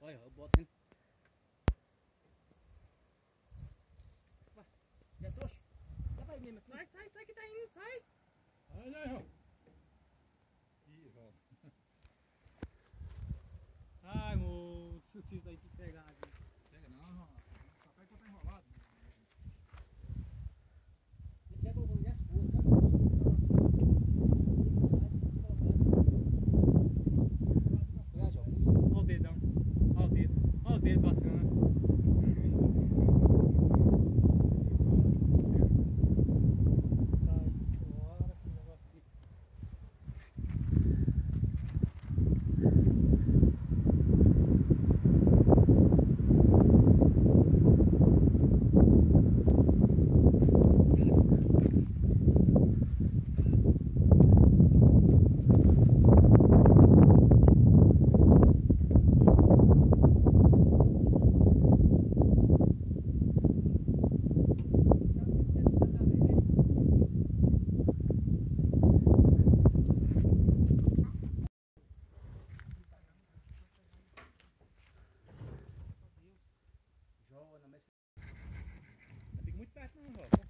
Olha, eu boto hein. Já trouxe? Já vai mesmo aqui. Sai, sai, sai que tá indo, sai. Olha aí, ó. Ih, ó. Ai, moço, vocês aí que pegar aqui. Gracias.